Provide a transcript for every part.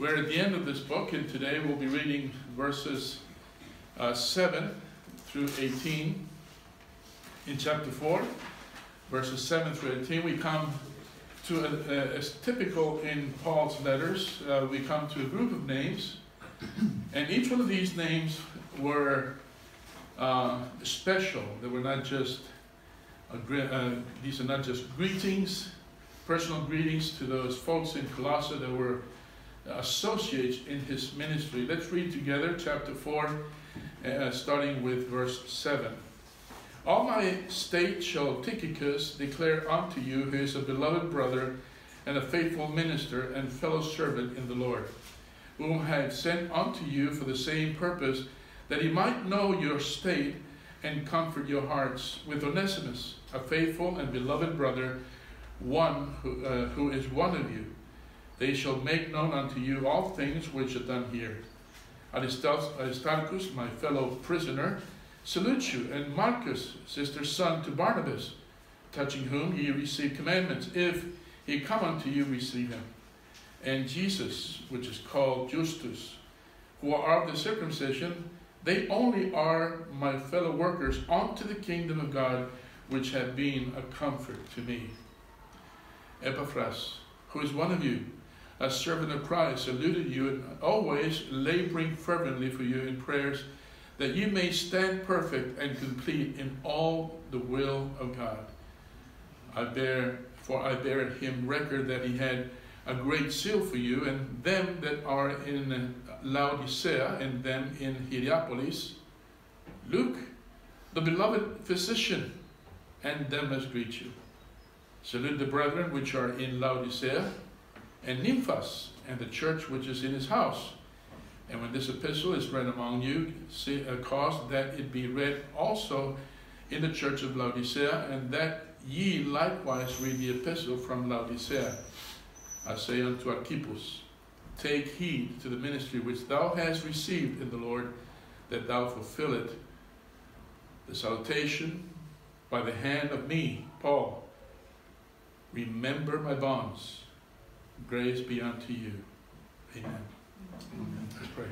We're at the end of this book, and today we'll be reading verses uh, 7 through 18 in chapter 4. Verses 7 through 18, we come to, a, a, as typical in Paul's letters, uh, we come to a group of names, and each one of these names were uh, special. They were not just, uh, these are not just greetings, personal greetings to those folks in Colossae that were associates in his ministry. Let's read together chapter 4, uh, starting with verse 7. All my state shall Tychicus declare unto you, who is a beloved brother and a faithful minister and fellow servant in the Lord, whom I have sent unto you for the same purpose, that he might know your state and comfort your hearts with Onesimus, a faithful and beloved brother, one who, uh, who is one of you they shall make known unto you all things which are done here. Aristarchus, my fellow prisoner, salutes you, and Marcus, sister's son to Barnabas, touching whom ye receive commandments. If he come unto you, receive him. And Jesus, which is called Justus, who are of the circumcision, they only are my fellow workers unto the kingdom of God, which have been a comfort to me. Epaphras, who is one of you, a servant of Christ, saluted you, and always laboring fervently for you in prayers, that you may stand perfect and complete in all the will of God. I bear, for I bear him record that he had a great seal for you, and them that are in Laodicea, and them in Hierapolis. Luke, the beloved physician, and Demas greet you. Salute the brethren which are in Laodicea, and Nymphas, and the church which is in his house. And when this epistle is read among you, see, uh, cause that it be read also in the church of Laodicea, and that ye likewise read the epistle from Laodicea. I say unto Archippus, take heed to the ministry which thou hast received in the Lord, that thou fulfill it. The salutation by the hand of me, Paul. Remember my bonds Grace be unto you. Amen. Amen. Let's pray.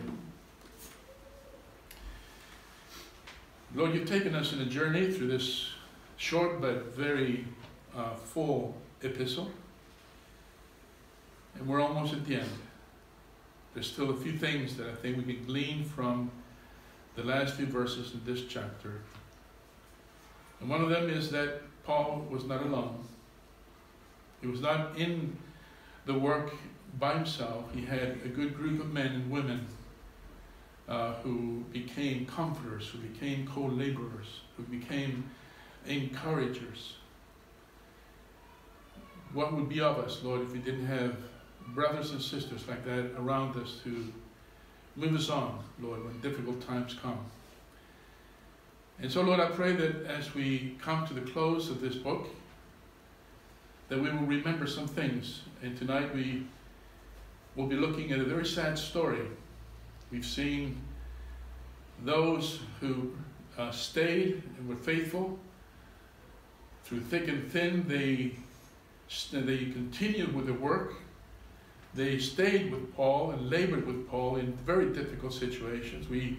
Lord, you've taken us in a journey through this short but very uh, full epistle. And we're almost at the end. There's still a few things that I think we can glean from the last few verses in this chapter. And one of them is that Paul was not alone. He was not in the work by himself. He had a good group of men and women uh, who became comforters, who became co laborers, who became encouragers. What would be of us, Lord, if we didn't have brothers and sisters like that around us to move us on, Lord, when difficult times come? And so, Lord, I pray that as we come to the close of this book, that we will remember some things. And tonight we will be looking at a very sad story. We've seen those who uh, stayed and were faithful through thick and thin. They they continued with the work. They stayed with Paul and labored with Paul in very difficult situations. We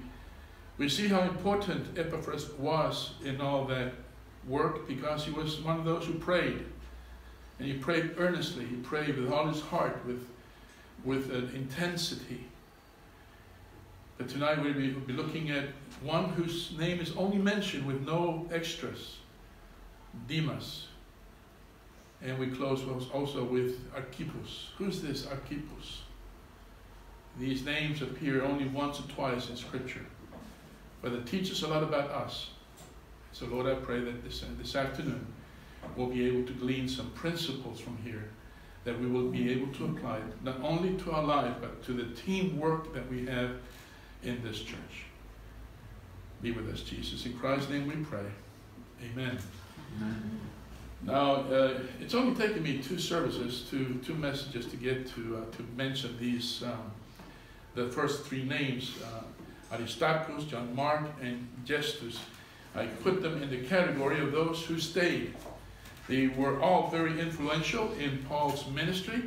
we see how important Epaphras was in all that work because he was one of those who prayed. And he prayed earnestly. He prayed with all his heart, with, with an intensity. But tonight we'll be, we'll be looking at one whose name is only mentioned with no extras Demas. And we close also with Archippus. Who's this Archippus? These names appear only once or twice in Scripture, but it teaches a lot about us. So, Lord, I pray that this, this afternoon we'll be able to glean some principles from here that we will be able to apply not only to our life, but to the teamwork that we have in this church. Be with us, Jesus. In Christ's name we pray. Amen. Amen. Now, uh, it's only taken me two services, two, two messages to get to, uh, to mention these, um, the first three names, uh, Aristarchus, John Mark, and Justus. I put them in the category of those who stayed they were all very influential in Paul's ministry,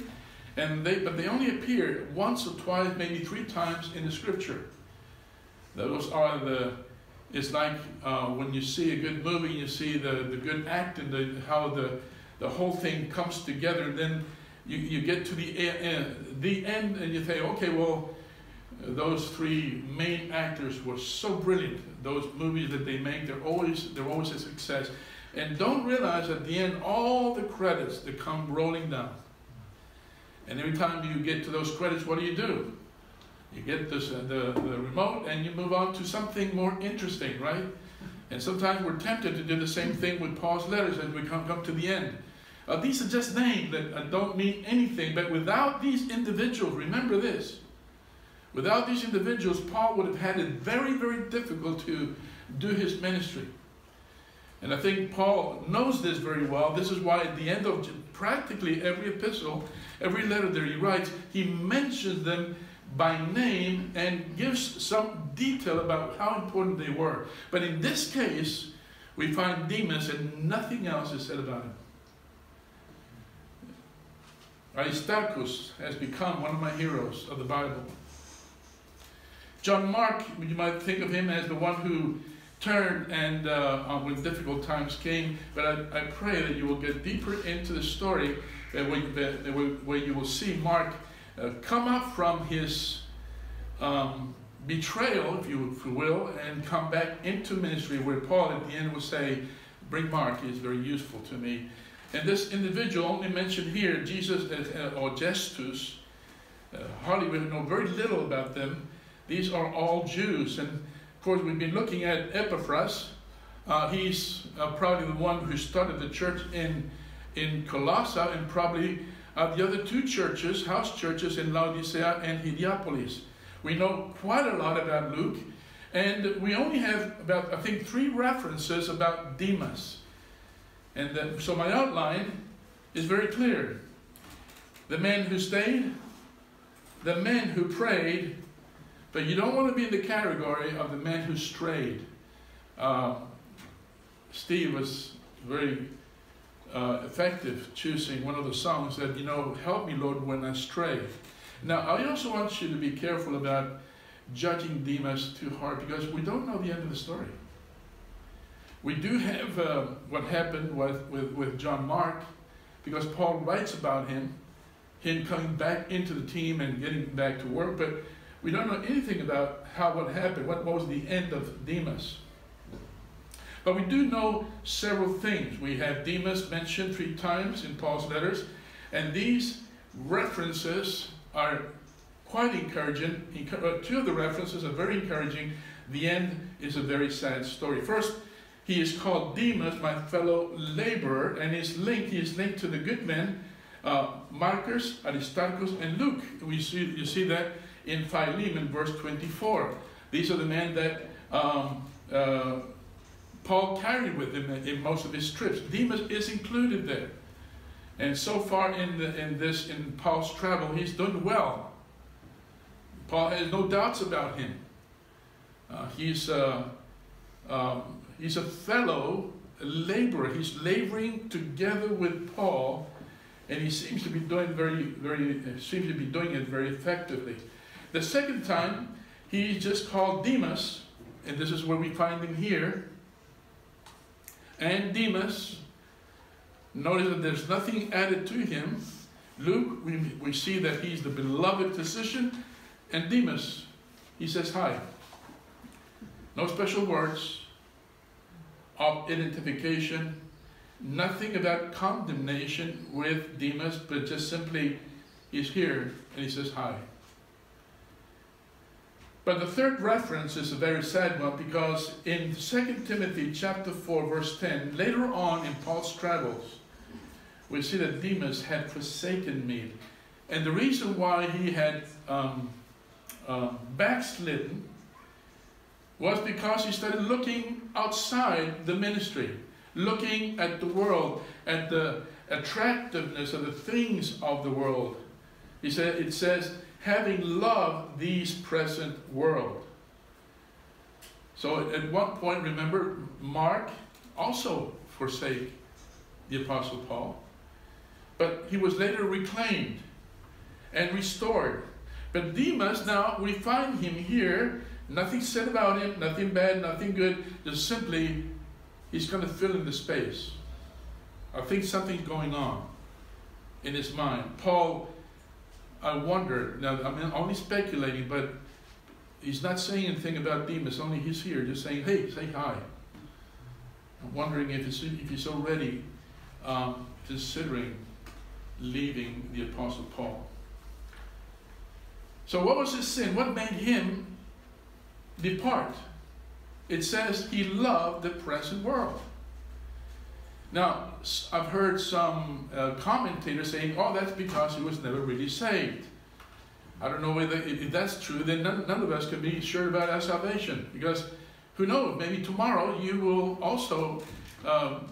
And they, but they only appear once or twice, maybe three times in the scripture. Those are the, it's like uh, when you see a good movie, you see the, the good act and the, how the, the whole thing comes together. Then you, you get to the end, the end and you say, okay, well, those three main actors were so brilliant. Those movies that they make, they're always, they're always a success. And don't realize at the end all the credits that come rolling down. And every time you get to those credits, what do you do? You get this, uh, the, the remote and you move on to something more interesting, right? And sometimes we're tempted to do the same thing with Paul's letters as we come, come to the end. Uh, these are just names that uh, don't mean anything, but without these individuals, remember this. Without these individuals, Paul would have had it very, very difficult to do his ministry. And I think Paul knows this very well. This is why at the end of practically every epistle, every letter that he writes, he mentions them by name and gives some detail about how important they were. But in this case, we find Demas and nothing else is said about him. Aristarchus has become one of my heroes of the Bible. John Mark, you might think of him as the one who turned and uh, uh when difficult times came, but I, I, pray that you will get deeper into the story uh, where, where you will see Mark uh, come up from his um, betrayal, if you, if you will, and come back into ministry where Paul at the end will say, bring Mark, he is very useful to me. And this individual only mentioned here, Jesus uh, or Justus, uh, hardly we know very little about them. These are all Jews. And of course, we've been looking at Epaphras. Uh, he's uh, probably the one who started the church in, in Colossae and probably uh, the other two churches, house churches in Laodicea and Hierapolis. We know quite a lot about Luke, and we only have about, I think, three references about Demas. And so my outline is very clear. The man who stayed, the man who prayed, but you don't want to be in the category of the man who strayed. Uh, Steve was very uh, effective choosing one of the songs that, you know, help me, Lord, when I stray. Now, I also want you to be careful about judging Demas too hard because we don't know the end of the story. We do have uh, what happened with, with, with John Mark because Paul writes about him, him coming back into the team and getting back to work, but we don't know anything about how what happened, what, what was the end of Demas. But we do know several things. We have Demas mentioned three times in Paul's letters, and these references are quite encouraging. Uh, two of the references are very encouraging. The end is a very sad story. First, he is called Demas, my fellow laborer, and is linked, he is linked to the good men, uh, Marcus, Aristarchus, and Luke. We see, you see that in Philemon, verse 24. These are the men that um, uh, Paul carried with him in most of his trips. Demas is included there. And so far in, the, in this, in Paul's travel, he's done well. Paul has no doubts about him. Uh, he's, uh, um, he's a fellow laborer. He's laboring together with Paul, and he seems to be doing very, very, seems to be doing it very effectively. The second time, he just called Demas, and this is where we find him here. And Demas, Notice that there's nothing added to him. Luke, we, we see that he's the beloved physician. And Demas, he says hi. No special words of identification, nothing about condemnation with Demas, but just simply he's here and he says hi. But the third reference is a very sad one because in 2 Timothy chapter 4 verse 10, later on in Paul's travels, we see that Demas had forsaken me. And the reason why he had um, uh, backslidden was because he started looking outside the ministry, looking at the world, at the attractiveness of the things of the world. He said, it says, having loved these present world. So at one point, remember, Mark also forsake the Apostle Paul. But he was later reclaimed. and restored. But Demas, now we find him here, nothing said about him, nothing bad, nothing good, just simply he's going to fill in the space. I think something's going on in his mind. Paul, I wonder, now I'm only speculating, but he's not saying anything about Demas, only he's here just saying, hey, say hi. I'm wondering if, if he's already um, considering leaving the Apostle Paul. So, what was his sin? What made him depart? It says he loved the present world. Now, I've heard some uh, commentators saying, oh, that's because he was never really saved. I don't know whether, if that's true, then none, none of us can be sure about our salvation. Because who knows, maybe tomorrow you will also um,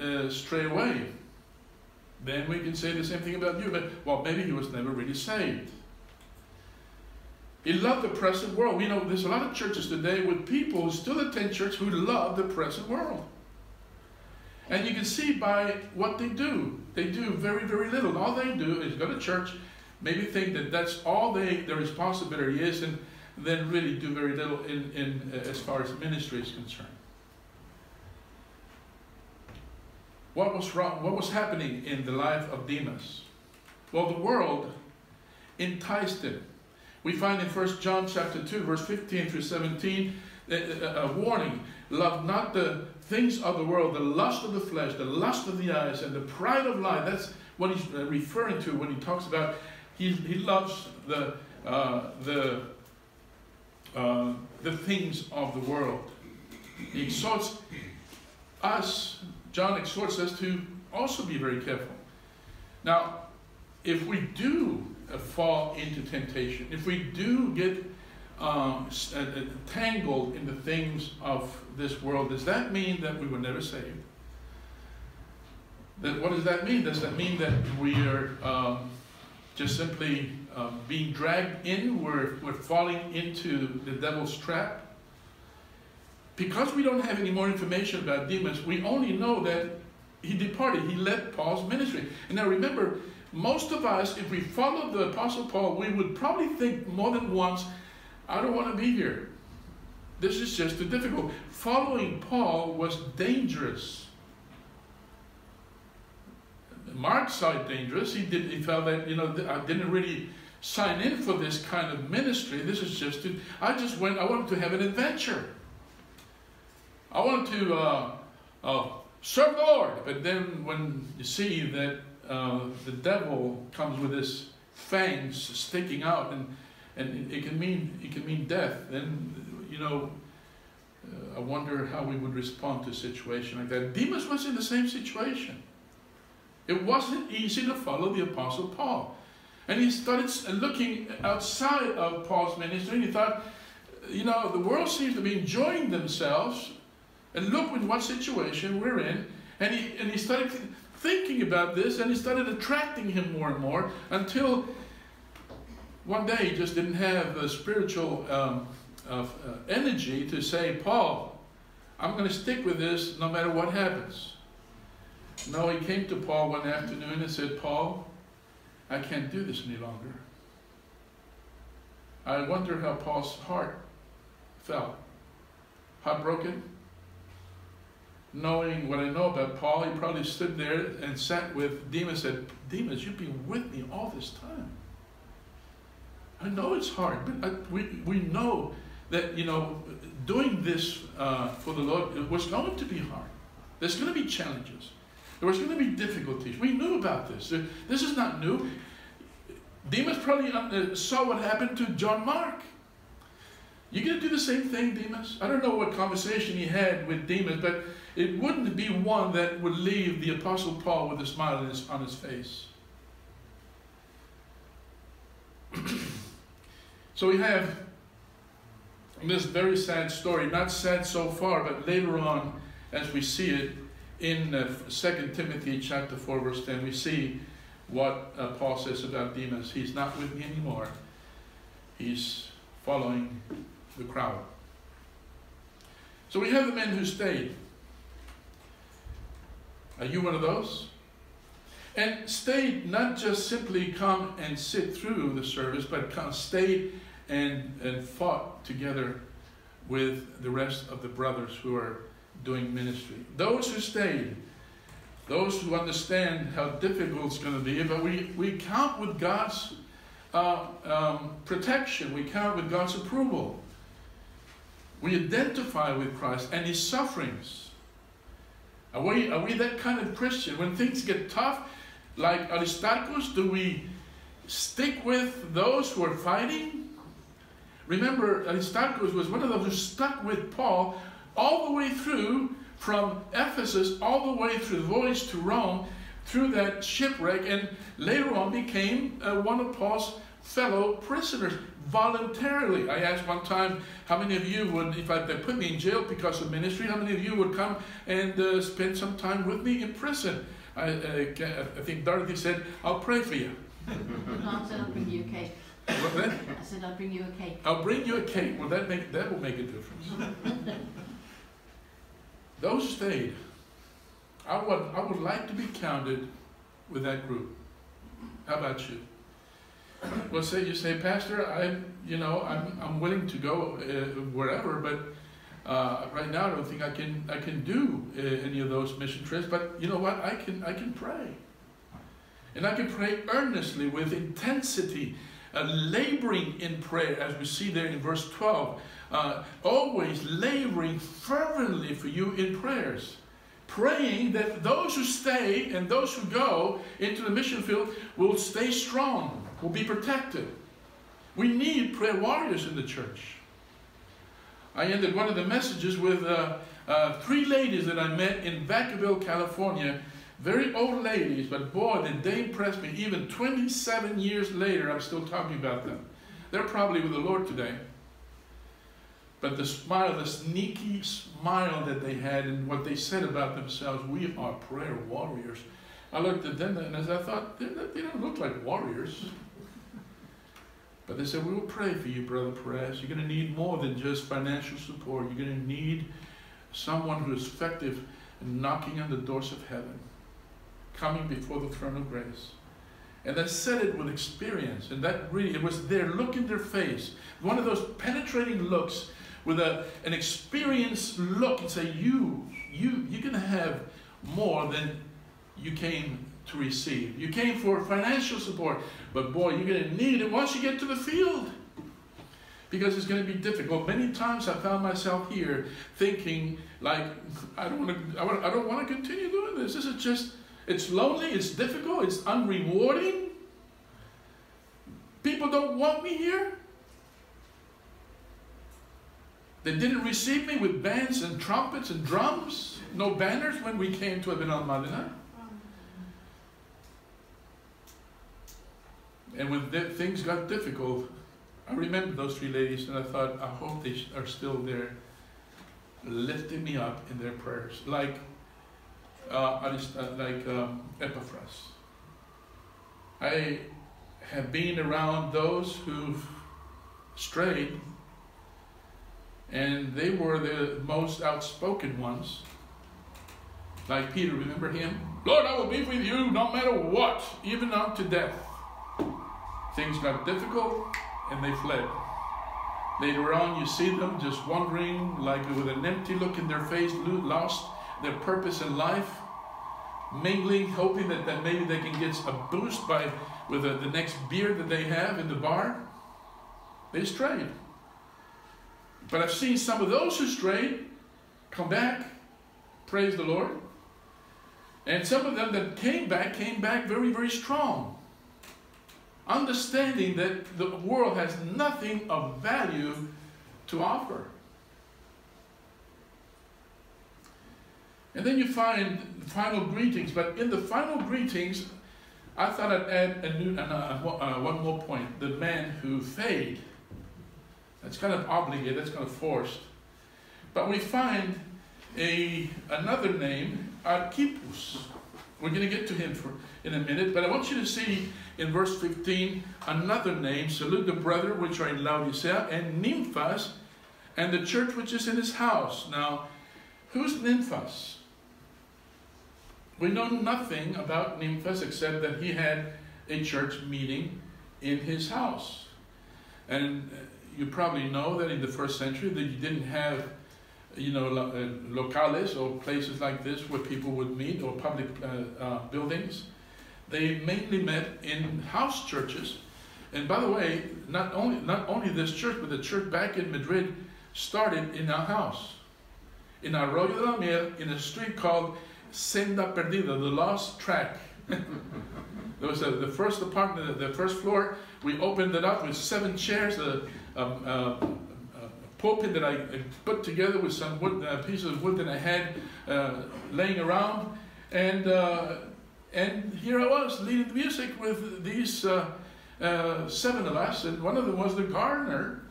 uh, stray away. Then we can say the same thing about you. But, well, maybe he was never really saved. He loved the present world. We know there's a lot of churches today with people who still attend church who love the present world. And you can see by what they do. They do very, very little. All they do is go to church, maybe think that that's all they their responsibility is, and then really do very little in, in uh, as far as ministry is concerned. What was wrong? What was happening in the life of Demas? Well, the world enticed him. We find in 1 John chapter 2, verse 15 through 17, a, a, warning. Love not the things of the world, the lust of the flesh, the lust of the eyes, and the pride of life. That's what he's uh, referring to when he talks about he, he loves the, uh, the, uh, the things of the world. He exhorts us, John exhorts us to also be very careful. Now, if we do uh, fall into temptation, if we do get um, uh, uh, tangled in the things of this world, does that mean that we were never saved? That, what does that mean? Does that mean that we are um, just simply um, being dragged in? We're, we're falling into the devil's trap? Because we don't have any more information about Demas, we only know that he departed. He left Paul's ministry. And now remember, most of us, if we followed the Apostle Paul, we would probably think more than once, I don't want to be here. This is just too difficult. Following Paul was dangerous. Mark saw it dangerous. He did. He felt that you know I didn't really sign in for this kind of ministry. This is just. I just went. I wanted to have an adventure. I wanted to uh, uh, serve the Lord. But then when you see that uh, the devil comes with his fangs sticking out, and and it can mean it can mean death. Then you know, uh, I wonder how we would respond to a situation like that. Demas was in the same situation. It wasn't easy to follow the Apostle Paul, and he started looking outside of Paul's ministry. And he thought, you know, the world seems to be enjoying themselves, and look in what situation we're in. And he and he started thinking about this and he started attracting him more and more until one day he just didn't have the spiritual um, uh, energy to say, Paul, I'm going to stick with this no matter what happens. No, he came to Paul one afternoon and said, Paul, I can't do this any longer. I wonder how Paul's heart felt. Heartbroken, knowing what I know about Paul, he probably stood there and sat with Demas and said, Demas, you've been with me all this time. I know it's hard, but I, we, we know that, you know, doing this uh, for the Lord was going to be hard. There's going to be challenges. There was going to be difficulties. We knew about this. This is not new. Demas probably uh, saw what happened to John Mark. You're going to do the same thing, Demas? I don't know what conversation he had with Demas, but it wouldn't be one that would leave the Apostle Paul with a smile on his face. so we have this very sad story, not sad so far, but later on, as we see it in uh, 2 Timothy chapter 4, verse 10, we see what uh, Paul says about Demas. He's not with me anymore. He's following the crowd. So we have the men who stayed. Are you one of those? And stayed, not just simply come and sit through the service, but come, stayed and, and fought together with the rest of the brothers who are doing ministry. Those who stayed, those who understand how difficult it's going to be, but we, we count with God's uh, um, protection, we count with God's approval. We identify with Christ and His sufferings. Are we, are we that kind of Christian? When things get tough, like Aristarchus, do we stick with those who are fighting? Remember, Aristarchus was one of those who stuck with Paul all the way through from Ephesus, all the way through the voyage to Rome, through that shipwreck, and later on became uh, one of Paul's fellow prisoners voluntarily. I asked one time, how many of you would, if I, they put me in jail because of ministry, how many of you would come and uh, spend some time with me in prison? I, uh, I think Dorothy said, I'll pray for you. Mom said I'll bring you a cake. What then? I said I'll bring you a cake. I'll bring you a cake. Well, that make that will make a difference. Those stayed. I would I would like to be counted with that group. How about you? Well, say you say, Pastor, I you know I'm I'm willing to go uh, wherever, but uh, right now I don't think I can I can do uh, any of those mission trips. But you know what? I can I can pray, and I can pray earnestly with intensity uh, laboring in prayer, as we see there in verse 12, uh, always laboring fervently for you in prayers, praying that those who stay and those who go into the mission field will stay strong, will be protected. We need prayer warriors in the church. I ended one of the messages with uh, uh three ladies that I met in Vacaville, California, very old ladies, but boy, did they impress me. Even 27 years later, I'm still talking about them. They're probably with the Lord today. But the smile, the sneaky smile that they had and what they said about themselves, we are prayer warriors. I looked at them and as I thought, they, they don't look like warriors. But they said, we will pray for you, Brother Perez. You're going to need more than just financial support. You're going to need someone who is effective in knocking on the doors of heaven coming before the throne of grace. And they said it with experience. And that really, it was their look in their face. One of those penetrating looks with a, an experienced look and say, you, you, you're going to have more than you came to receive. You came for financial support, but boy, you're going to need it once you get to the field. Because it's going to be difficult. Many times I found myself here thinking, like, I don't want to, I don't want to continue doing this. This is just, it's lonely, it's difficult, it's unrewarding. People don't want me here. They didn't receive me with bands and trumpets and drums, no banners when we came to Benalmadena. And when things got difficult, I remember those three ladies and I thought, I hope they are still there lifting me up in their prayers. Like uh, like um, Epaphras. I have been around those who've strayed, and they were the most outspoken ones. Like Peter, remember him? Lord, I will be with you no matter what, even unto death. Things got difficult, and they fled. Later on, you see them just wandering, like with an empty look in their face, lost their purpose in life mingling, hoping that, that maybe they can get a boost by with a, the next beer that they have in the bar. They strayed. But I've seen some of those who strayed come back, praise the Lord. And some of them that came back came back very, very strong. Understanding that the world has nothing of value to offer. And then you find final greetings, but in the final greetings, I thought I'd add a new, uh, uh, one more point. The man who fade. That's kind of obligated, that's kind of forced. But we find a another name, Archippus. We're going to get to him for, in a minute, but I want you to see in verse 15 another name. Salute the brother which are in Laodicea, and Nymphas, and the church which is in his house. Now, who's Nymphas? We know nothing about Nymphas except that he had a church meeting in his house. And uh, you probably know that in the first century that you didn't have you know, uh, locales or places like this where people would meet or public uh, uh, buildings. They mainly met in house churches. And by the way, not only, not only this church, but the church back in Madrid started in our house. In Arroyo de la Miel, in a street called Senda Perdida, the lost track. there was a, the first apartment, the first floor, we opened it up with seven chairs, a, a, pulpit that I put together with some wood, uh, pieces of wood that I had uh, laying around. And, uh, and here I was leading the music with these uh, uh, seven of us, and one of them was the gardener.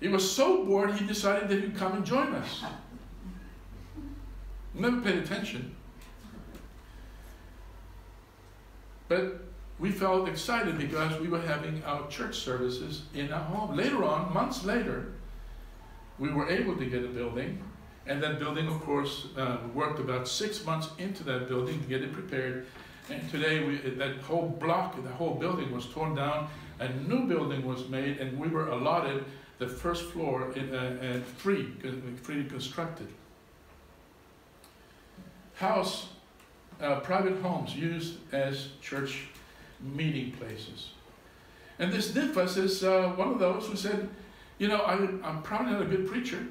He was so bored he decided that he'd come and join us. Never paid attention. But we felt excited because we were having our church services in our home. Later on, months later, we were able to get a building, and that building, of course, uh, worked about six months into that building to get it prepared. And today, we, that whole block, the whole building was torn down, a new building was made, and we were allotted the first floor in, uh, and free, free constructed. House, uh, private homes used as church meeting places. And this Nymphas is uh, one of those who said, you know, I, am probably not a good preacher.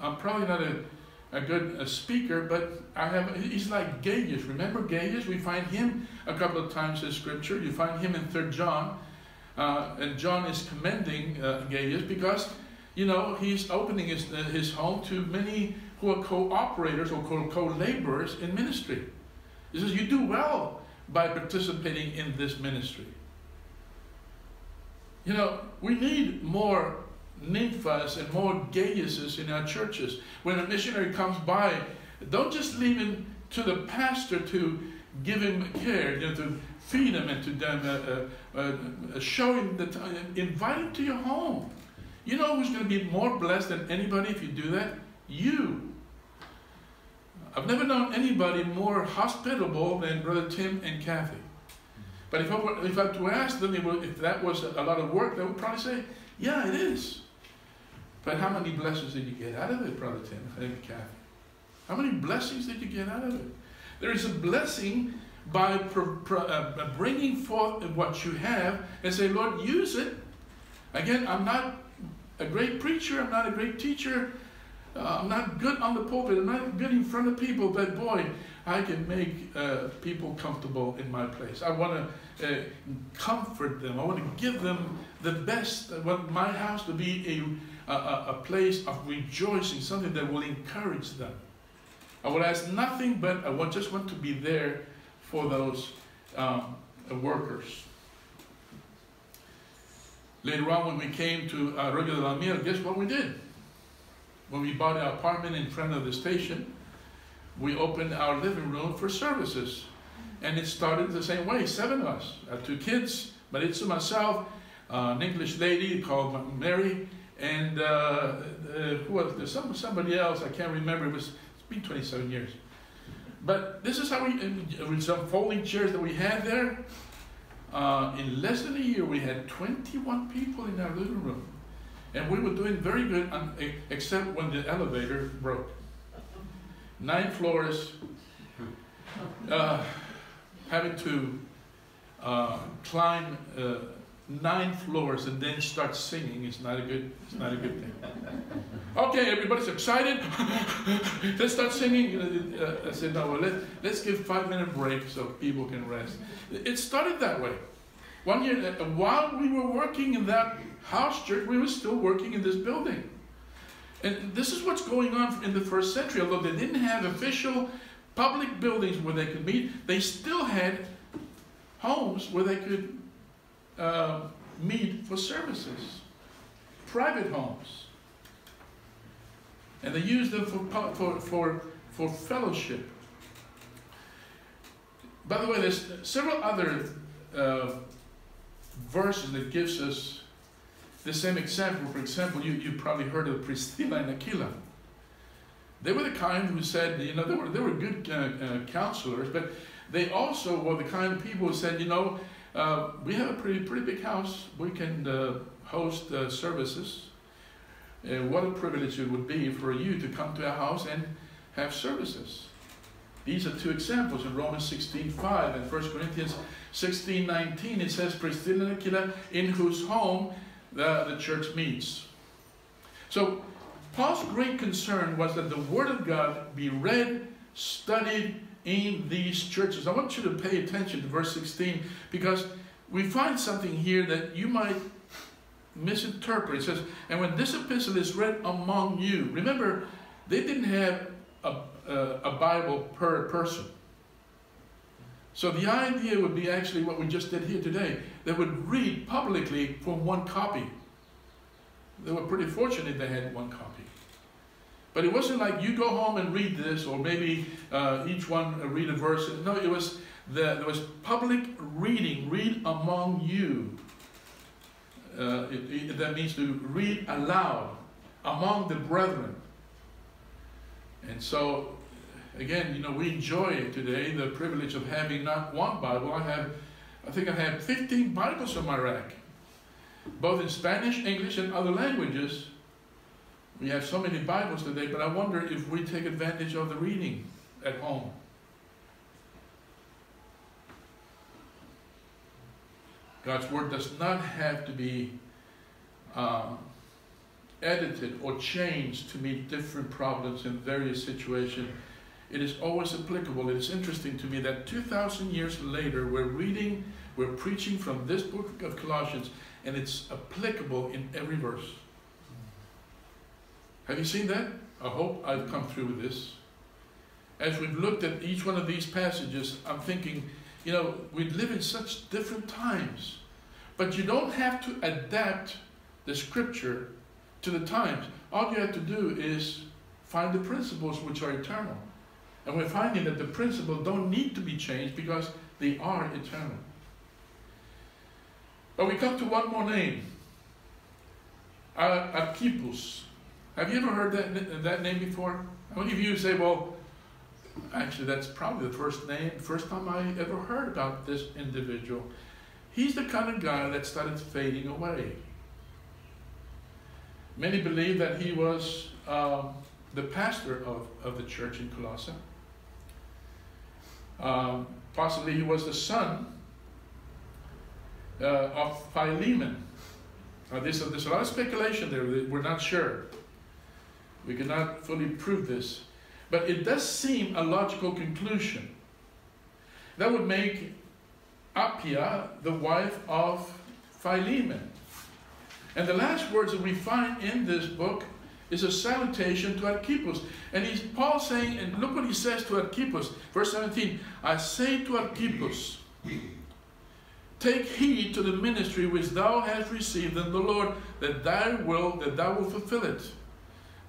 I'm probably not a, a good a speaker, but I have, he's like Gaius. Remember Gaius? We find him a couple of times in scripture. You find him in 3 John. Uh, and John is commending uh, Gaius because, you know, he's opening his, uh, his home to many who are co-operators or co-laborers in ministry. He says, you do well by participating in this ministry. You know, we need more nymphas and more gaiuses in our churches. When a missionary comes by, don't just leave him to the pastor to give him care, you know, to feed him and to uh, uh, uh, show him that, invite him to your home. You know who's going to be more blessed than anybody if you do that? You. I've never known anybody more hospitable than Brother Tim and Kathy. But if I were, if I were to ask them if that was a lot of work, they would probably say, yeah, it is. But how many blessings did you get out of it, Brother Tim and Kathy? How many blessings did you get out of it? There is a blessing by uh, bringing forth what you have and say, Lord, use it. Again, I'm not a great preacher, I'm not a great teacher, uh, I'm not good on the pulpit. I'm not good in front of people, but boy, I can make uh, people comfortable in my place. I want to uh, comfort them. I want to give them the best. I want my house to be a, a, a place of rejoicing, something that will encourage them. I would ask nothing, but I just want to be there for those um, workers. Later on, when we came to Arroyo de la guess what we did? When we bought our apartment in front of the station, we opened our living room for services. And it started the same way, seven of us, uh, two kids, Maritza, myself, uh, an English lady called Mary, and uh, uh, who was there? Some, somebody else, I can't remember, it was, it's been 27 years. But this is how we, with some folding chairs that we had there, uh, in less than a year we had 21 people in our living room. And we were doing very good, on, except when the elevator broke. Nine floors, uh, having to uh, climb uh, nine floors and then start singing is not a good, it's not a good thing. Okay, everybody's excited. let's start singing. Uh, I said, no, well, let, let's give five minute break so people can rest. It started that way. One year, uh, while we were working in that house church, we were still working in this building. And this is what's going on in the first century. Although they didn't have official public buildings where they could meet, they still had homes where they could uh, meet for services, private homes. And they used them for, for, for, for fellowship. By the way, there's several other uh, verses that gives us the same example. For example, you, you probably heard of Priscilla and Aquila. They were the kind who said, you know, they were, they were good uh, uh, counselors, but they also were the kind of people who said, you know, uh, we have a pretty, pretty big house. We can uh, host uh, services. What a privilege it would be for you to come to our house and have services. These are two examples in Romans 16.5 and 1 Corinthians 16.19. It says, Priscilla and Aquila, in whose home the, the church meets. So Paul's great concern was that the Word of God be read, studied in these churches. I want you to pay attention to verse 16 because we find something here that you might misinterpret. It says, and when this epistle is read among you, remember, they didn't have a, a, a Bible per person. So the idea would be actually what we just did here today. They would read publicly from one copy. They were pretty fortunate they had one copy. But it wasn't like you go home and read this, or maybe uh, each one read a verse. No, it was the, there was public reading, read among you. Uh, it, it, that means to read aloud among the brethren. And so, again, you know, we enjoy today the privilege of having not one Bible. I have, I think I have 15 Bibles on my rack, both in Spanish, English, and other languages. We have so many Bibles today, but I wonder if we take advantage of the reading at home. God's Word does not have to be uh, edited or changed to meet different problems in various situations. It is always applicable. It is interesting to me that 2,000 years later, we're reading, we're preaching from this book of Colossians, and it's applicable in every verse. Have you seen that? I hope I've come through with this. As we've looked at each one of these passages, I'm thinking, you know, we live in such different times. But you don't have to adapt the scripture to the times. All you have to do is find the principles which are eternal. And we're finding that the principles don't need to be changed because they are eternal. But we come to one more name. Archippus. Have you ever heard that, that name before? How many of you say, well, actually that's probably the first name, first time I ever heard about this individual. He's the kind of guy that started fading away. Many believe that he was um, the pastor of, of the church in Colossae. Um, possibly he was the son uh, of Philemon. A, there's a lot of speculation there. We're not sure. We cannot fully prove this. But it does seem a logical conclusion. That would make Appia the wife of Philemon. And the last words that we find in this book is a salutation to Archippus. And he's Paul saying, and look what he says to Archippus, verse 17, I say to Archippus, take heed to the ministry which thou hast received in the Lord, that thy will, that thou will fulfill it.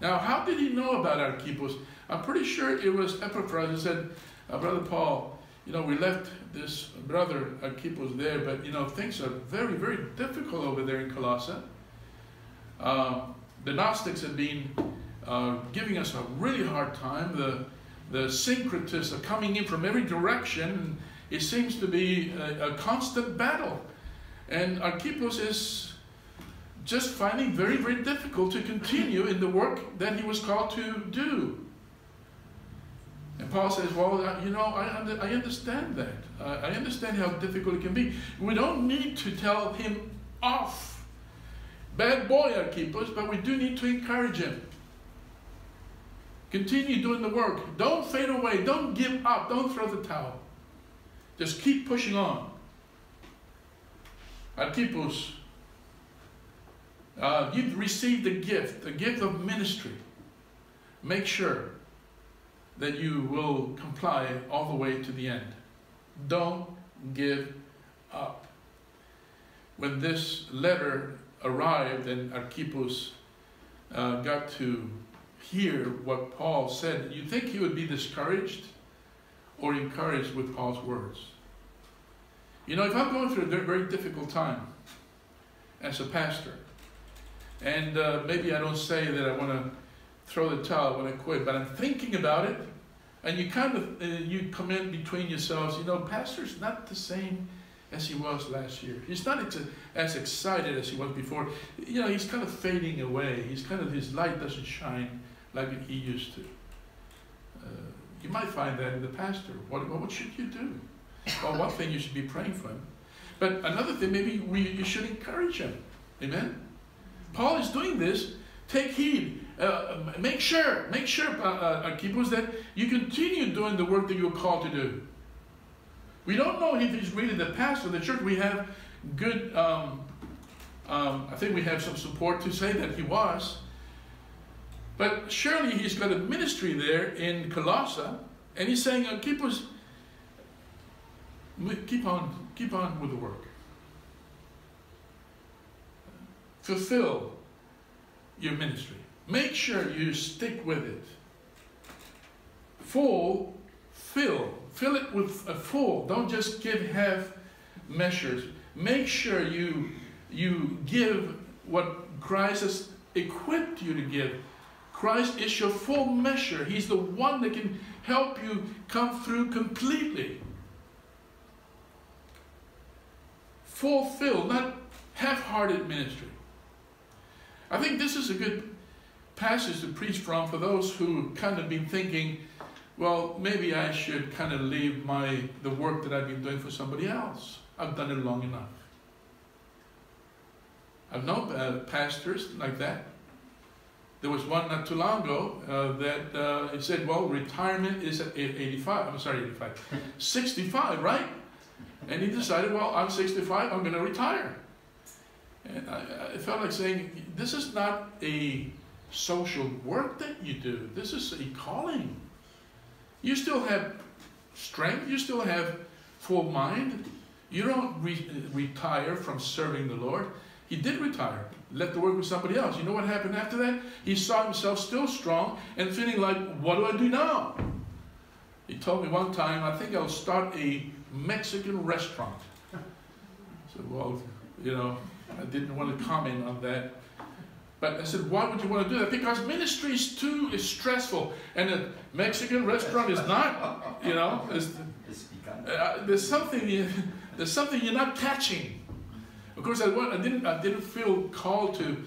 Now, how did he know about Archippus? I'm pretty sure it was Epaphras who said, uh, Brother Paul, you know, we left this brother Archippus there, but, you know, things are very, very difficult over there in Colossae. Uh, the Gnostics have been uh, giving us a really hard time. The, the syncretists are coming in from every direction. It seems to be a, a constant battle. And Archippus is just finding very, very difficult to continue in the work that he was called to do. And Paul says, well, you know, I, I understand that. I understand how difficult it can be. We don't need to tell him off. Bad boy, Archippus, but we do need to encourage him. Continue doing the work. Don't fade away. Don't give up. Don't throw the towel. Just keep pushing on. Archippus uh, you've received the gift, the gift of ministry. Make sure that you will comply all the way to the end. Don't give up. When this letter arrived and Archippus uh, got to hear what Paul said, you think he would be discouraged or encouraged with Paul's words? You know, if I'm going through a very difficult time as a pastor, and uh, maybe I don't say that I want to throw the towel I quit, but I'm thinking about it. And you kind of uh, you comment between yourselves, you know, pastor's not the same as he was last year. He's not ex- as excited as he was before. You know, he's kind of fading away. He's kind of his light doesn't shine like he used to. Uh, you might find that in the pastor. What, what should you do? Well, one thing you should be praying for him. But another thing, maybe we, you should encourage him. Amen? Paul is doing this. Take heed. Uh, make sure, make sure, uh, uh, Archippus, that you continue doing the work that you're called to do. We don't know if he's really the pastor of the church. We have good, um, um, I think we have some support to say that he was. But surely he's got a ministry there in Colossae, and he's saying, uh, keep us, keep on, keep on with the work. Fulfill your ministry. Make sure you stick with it. Full, fill, it with a full. Don't just give half measures. Make sure you you give what Christ has equipped you to give Christ is your full measure. He's the one that can help you come through completely. Fulfill, not half hearted ministry. I think this is a good passage to preach from for those who kind of been thinking, well, maybe I should kind of leave my the work that I've been doing for somebody else. I've done it long enough. I've known uh, pastors like that there was one not too long ago uh, that uh, he said, well, retirement is at 85. I'm sorry, 85. 65, right? And he decided, well, I'm 65, I'm going to retire. And I, I, felt like saying, this is not a social work that you do. This is a calling. You still have strength. You still have full mind. You don't re retire from serving the Lord. He did retire left to work with somebody else. You know what happened after that? He saw himself still strong and feeling like, what do I do now? He told me one time, I think I'll start a Mexican restaurant. I said, well, you know, I didn't want to comment on that. But I said, why would you want to do that? Because ministry is too is stressful, and a Mexican restaurant is not. You know, uh, there's something you, there's something you're not catching. Of course, I, I, didn't, I didn't feel called to,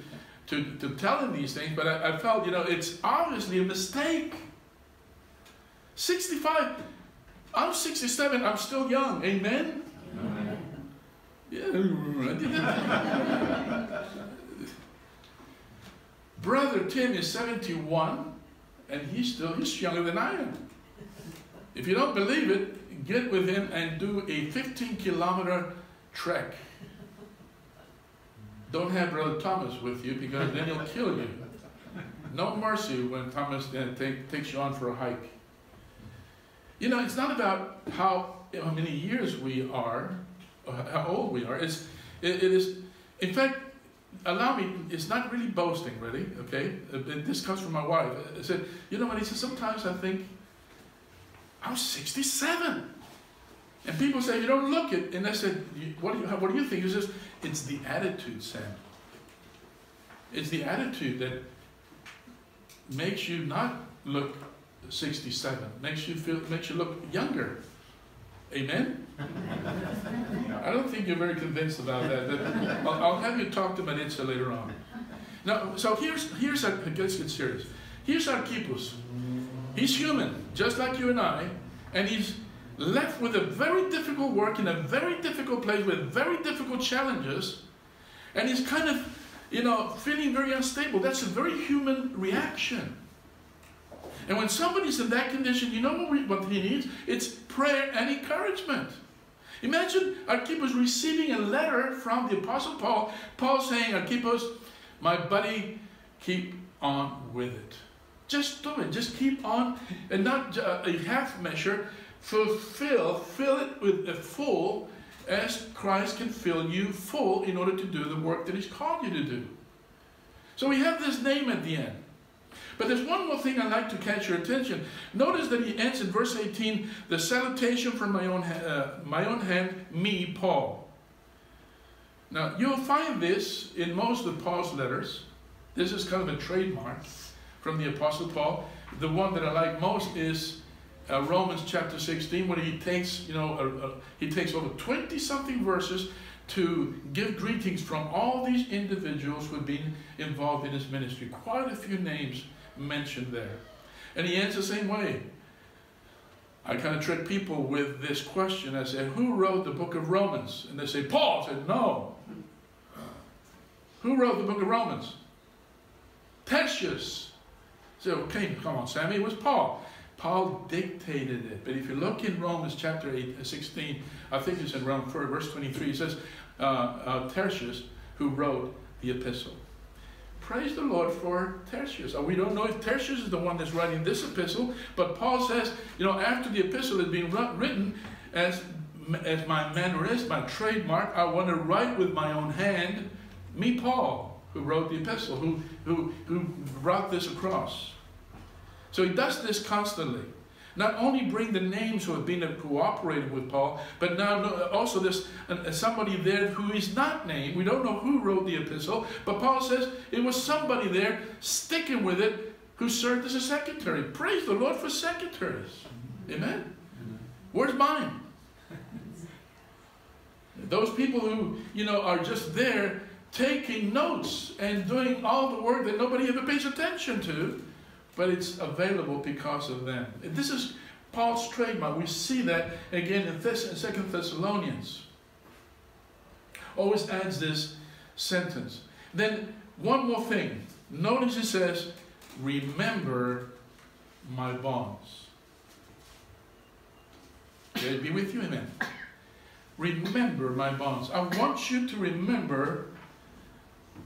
to, to tell him these things, but I, I felt, you know, it's obviously a mistake. 65, I'm 67, I'm still young. Amen? Amen. Yeah. Brother Tim is 71, and he's still, he's younger than I am. If you don't believe it, get with him and do a 15 kilometer trek. Don't have Brother Thomas with you because then he'll kill you. No mercy when Thomas then take, takes you on for a hike. You know, it's not about how, how many years we are, how old we are. It's, it, it is, in fact, allow me, it's not really boasting, really, okay? This comes from my wife. I said, you know what? He said, sometimes I think, I'm 67. And people say, you don't look it. And I said, what do you, what do you think? He says, it's the attitude, Sam. It's the attitude that makes you not look 67, makes you feel, makes you look younger. Amen? I don't think you're very convinced about that. I'll, I'll, have you talk to Maritza later on. Now, so here's, here's our, let's get serious. Here's Archippus. He's human, just like you and I, and he's left with a very difficult work in a very difficult place with very difficult challenges, and he's kind of, you know, feeling very unstable. That's a very human reaction. And when somebody's in that condition, you know what, we, what he needs? It's prayer and encouragement. Imagine Archippus receiving a letter from the Apostle Paul, Paul saying, Archippus, my buddy, keep on with it. Just do it. Just keep on, and not uh, a half measure, fulfill, fill it with a full as Christ can fill you full in order to do the work that He's called you to do. So we have this name at the end. But there's one more thing I'd like to catch your attention. Notice that he ends in verse 18, the salutation from my own, uh, my own hand, me, Paul. Now, you'll find this in most of Paul's letters. This is kind of a trademark. from the Apostle Paul. The one that I like most is uh, Romans chapter 16, where he takes, you know, uh, uh, he takes over 20 something verses to give greetings from all these individuals who have been involved in his ministry. Quite a few names mentioned there. And he ends the same way. I kind of trick people with this question. I said, Who wrote the book of Romans? And they say, Paul. I said, No. Who wrote the book of Romans? Tertius. So, okay, come on, Sammy, it was Paul. Paul dictated it. But if you look in Romans chapter 8, uh, 16, I think it's in around verse 23, it says, uh, uh, Tertius, who wrote the epistle. Praise the Lord for Tertius. We don't know if Tertius is the one that's writing this epistle, but Paul says, you know, after the epistle has been written, as, as my manner is, my trademark, I want to write with my own hand, me, Paul, who wrote the epistle, who, who, who brought this across. So he does this constantly. Not only bring the names who have been cooperating with Paul, but now also this uh, somebody there who is not named. We don't know who wrote the epistle, but Paul says it was somebody there sticking with it who served as a secretary. Praise the Lord for secretaries. Amen. Where's mine? Those people who, you know, are just there taking notes and doing all the work that nobody ever pays attention to but it's available because of them. This is Paul's trademark. We see that again in, Thess 2 Thessalonians. Always adds this sentence. Then one more thing. Notice it says, remember my bonds. It be with you, amen. Remember my bonds. I want you to remember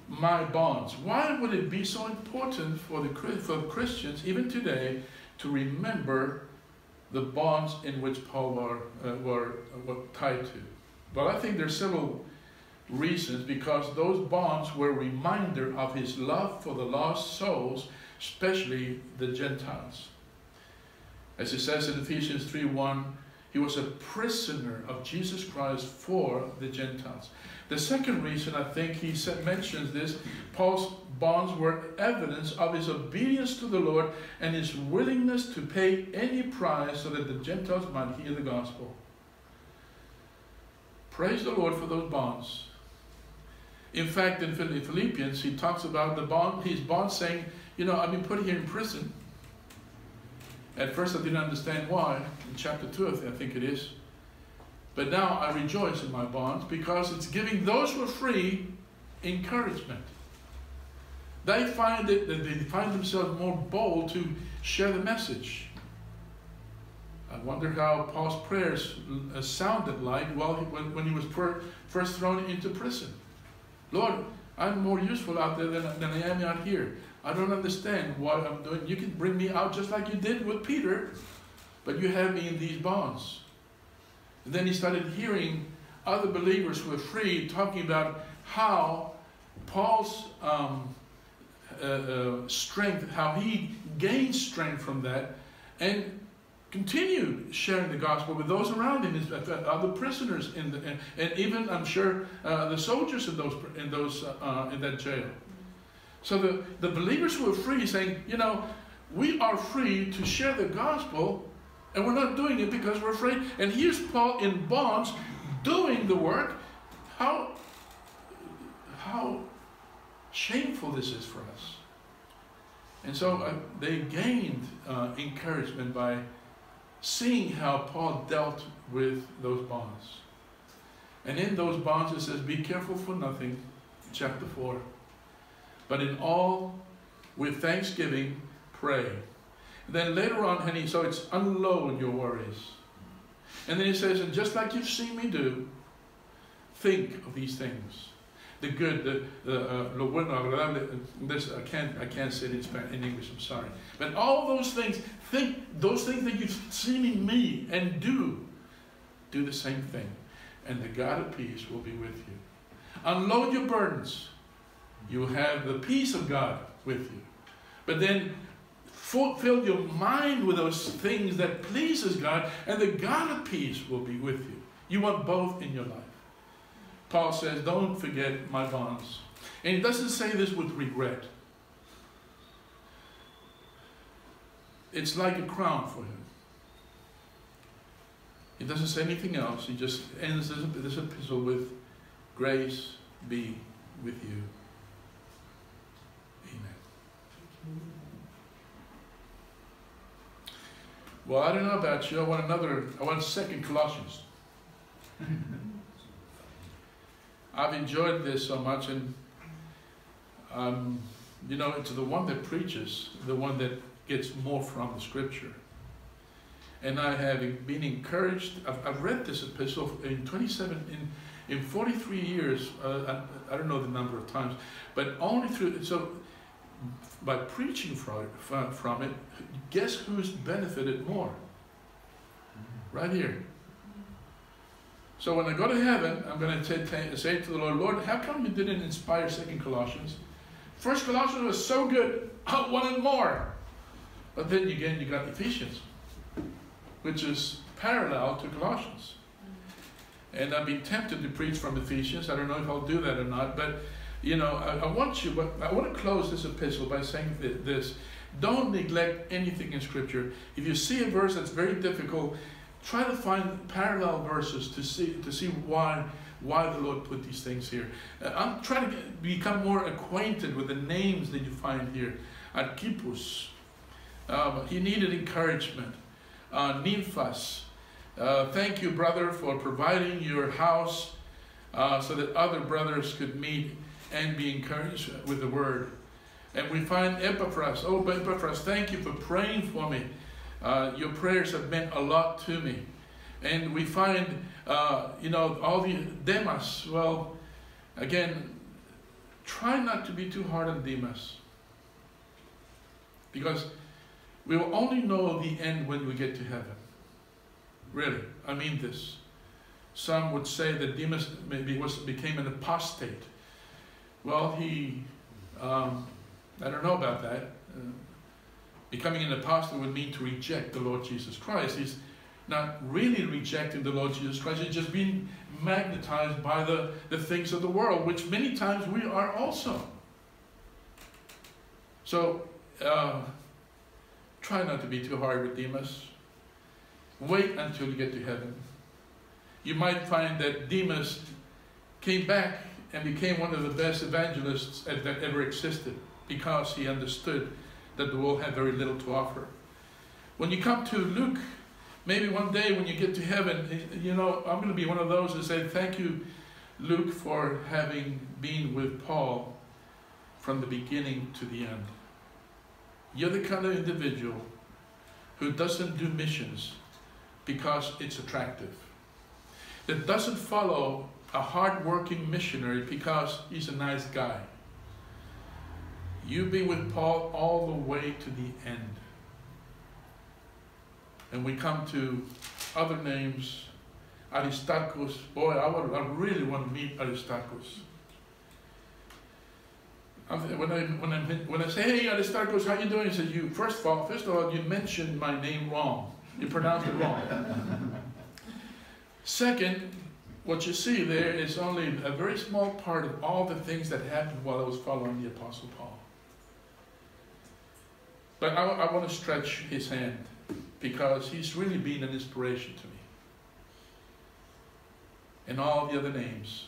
my bonds. Why would it be so important for the for Christians, even today, to remember the bonds in which Paul were, uh, were, were tied to? Well, I think there's several reasons because those bonds were a reminder of his love for the lost souls, especially the Gentiles. As it says in Ephesians 3.1, he was a prisoner of Jesus Christ for the Gentiles. The second reason I think he said, mentions this, Paul's bonds were evidence of his obedience to the Lord and his willingness to pay any price so that the Gentiles might hear the gospel. Praise the Lord for those bonds. In fact, in Philippians, he talks about the bond, his bond saying, you know, I've been put here in prison. At first I didn't understand why. In chapter 2, I think it is. But now I rejoice in my bonds because it's giving those who are free encouragement. They find it that they find themselves more bold to share the message. I wonder how Paul's prayers uh, sounded like while he, when, when he was first thrown into prison. Lord, I'm more useful out there than, than I am out here. I don't understand what I'm doing. You can bring me out just like you did with Peter, but you have me in these bonds. And then he started hearing other believers who were free talking about how Paul's um, uh, uh, strength, how he gained strength from that, and continued sharing the gospel with those around him, his, uh, other prisoners, in the, and, and, even I'm sure uh, the soldiers in those in those uh, in that jail. So the the believers who were free, saying, you know, we are free to share the gospel and we're not doing it because we're afraid. And here's Paul in bonds doing the work. How, how shameful this is for us. And so uh, they gained uh, encouragement by seeing how Paul dealt with those bonds. And in those bonds it says, Be careful for nothing, chapter 4. But in all, with thanksgiving, pray. Then later on, honey, so it's unload your worries. And then he says, and just like you've seen me do, think of these things. The good, the, the uh, lo bueno, agradable, this, I can't, I can't say it in, Spanish, in English, I'm sorry. But all those things, think, those things that you've seen in me and do, do the same thing. And the God of peace will be with you. Unload your burdens. You have the peace of God with you. But then fill your mind with those things that pleases God, and the God of peace will be with you. You want both in your life. Paul says, don't forget my bonds. And he doesn't say this with regret. it's like a crown for him. He doesn't say anything else. He just ends this, this epistle with, Grace be with you. Amen. Well, I don't know about you. I want another, I want second Colossians. I've enjoyed this so much, and um, you know, it's the one that preaches, the one that gets more from the scripture. And I have been encouraged. I've, I've read this epistle in 27, in, in 43 years. Uh, I, I, don't know the number of times, but only through, so by preaching from from it, guess who's benefited more? Right here. So when I go to heaven, I'm going to say to the Lord, Lord, how come you didn't inspire Second Colossians? First Colossians was so good, I wanted more. But then again, you got Ephesians, which is parallel to Colossians. And I've been tempted to preach from Ephesians. I don't know if I'll do that or not, but you know, I, I want you, but I want to close this epistle by saying this. Don't neglect anything in Scripture. If you see a verse that's very difficult, try to find parallel verses to see to see why why the Lord put these things here. Uh, I'm trying to get, become more acquainted with the names that you find here. Archippus, um, he needed encouragement. Uh, Nymphas, uh, thank you, brother, for providing your house uh, so that other brothers could meet and be encouraged with the word. And we find Epaphras. Oh, Epaphras, thank you for praying for me. Uh, your prayers have meant a lot to me. And we find, uh, you know, all the Demas. Well, again, try not to be too hard on Demas. Because we will only know the end when we get to heaven. Really, I mean this. Some would say that Demas maybe was became an apostate. Well, he, um, I don't know about that. Uh, becoming an apostate would mean to reject the Lord Jesus Christ. He's not really rejecting the Lord Jesus Christ. He's just being magnetized by the, the things of the world, which many times we are also. So, uh, try not to be too hard with Demas. Wait until you get to heaven. You might find that Demas came back and became one of the best evangelists that ever existed because he understood that the world had very little to offer. When you come to Luke, maybe one day when you get to heaven, eh, you know, I'm going to be one of those who say, Thank you, Luke, for having been with Paul from the beginning to the end. You're the kind of individual who doesn't do missions because it's attractive, that doesn't follow a hard-working missionary because he's a nice guy. You be with Paul all the way to the end. And we come to other names. Aristarchus, boy, I, would, I really want to meet Aristarchus. When I, when, I, when I say, hey, Aristarchus, how you doing? He says, you, first of all, first of all, you mentioned my name wrong. You pronounced it wrong. Second, what you see there is only a very small part of all the things that happened while I was following the Apostle Paul. But I, I want to stretch his hand because he's really been an inspiration to me. And all the other names,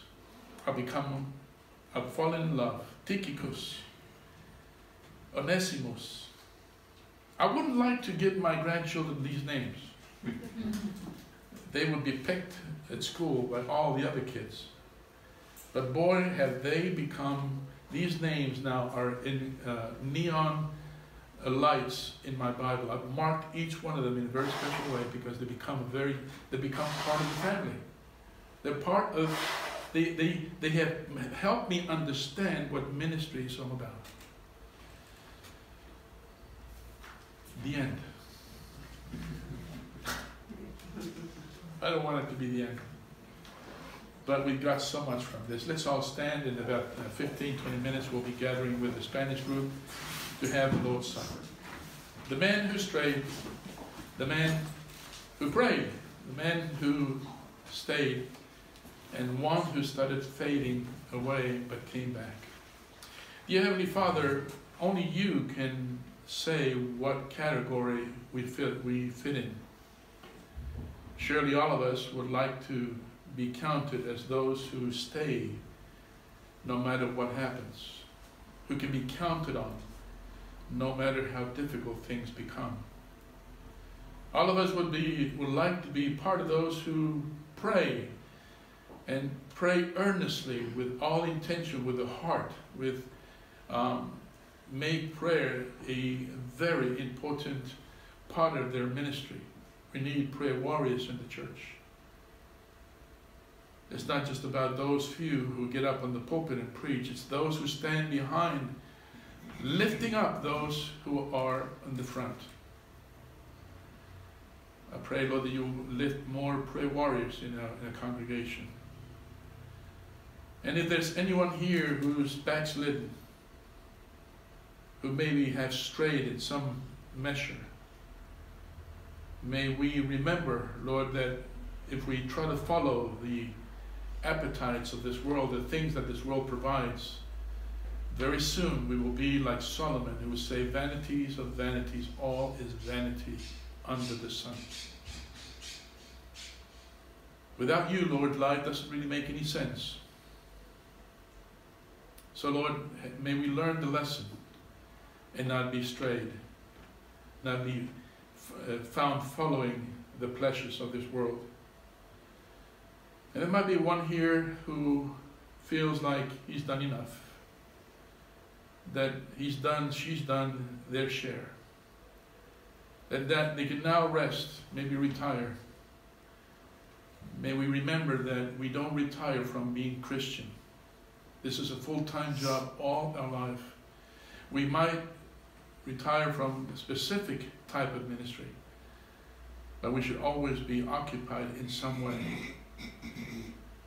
I've become, I've fallen in love. Tychicus, Onesimus. I wouldn't like to give my grandchildren these names. they would be picked at school by all the other kids. But boy, have they become, these names now are in uh, neon lights in my Bible. I've marked each one of them in a very special way because they become very, they become part of the family. They're part of, they, they, they have helped me understand what ministry is all about. The end. I don't want it to be the end. But we got so much from this. Let's all stand in about uh, 15, 20 minutes. We'll be gathering with the Spanish group to have the Lord's Supper. The man who strayed, the man who prayed, the man who stayed, and one who started fading away but came back. Dear Heavenly Father, only you can say what category we fit, we fit in. Surely all of us would like to be counted as those who stay no matter what happens, who can be counted on no matter how difficult things become. All of us would be would like to be part of those who pray and pray earnestly with all intention, with the heart, with um, make prayer a very important part of their ministry. We need prayer warriors in the church. It's not just about those few who get up on the pulpit and preach, it's those who stand behind, lifting up those who are in the front. I pray, Lord, that you lift more prayer warriors in a, in congregation. And if there's anyone here who's backslidden, who maybe have strayed in some measure, may we remember, Lord, that if we try to follow the appetites of this world, the things that this world provides, very soon we will be like Solomon, who would say, Vanities of vanities, all is vanity under the sun. Without you, Lord, life doesn't really make any sense. So, Lord, may we learn the lesson and not be strayed, not be uh, found following the pleasures of this world. And there might be one here who feels like he's done enough, that he's done, she's done their share, that, that they can now rest, maybe retire. May we remember that we don't retire from being Christian. This is a full-time job all our life. We might retire from a specific type of ministry, but we should always be occupied in some way.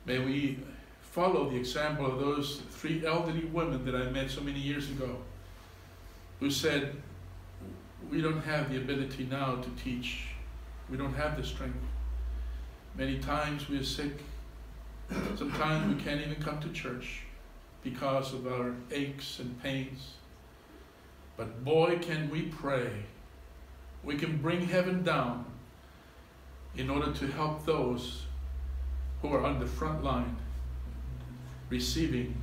May we follow the example of those three elderly women that I met so many years ago who said, We don't have the ability now to teach, we don't have the strength. Many times we are sick, sometimes we can't even come to church because of our aches and pains. But boy, can we pray. We can bring heaven down in order to help those who are on the front line receiving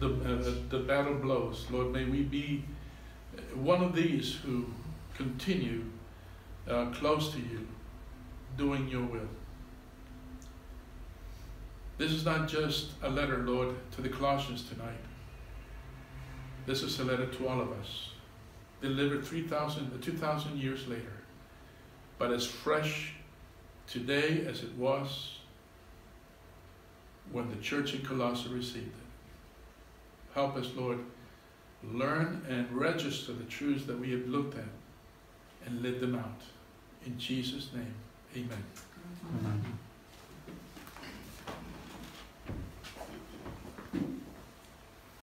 the, uh, the battle blows. Lord, may we be one of these who continue uh, close to you, doing your will. This is not just a letter, Lord, to the Colossians tonight. This is a letter to all of us, delivered 3,000, uh, 2,000 years later, but as fresh today as it was when the church in Colossae received it. Help us, Lord, learn and register the truths that we have looked at and live them out. In Jesus' name, amen. Amen.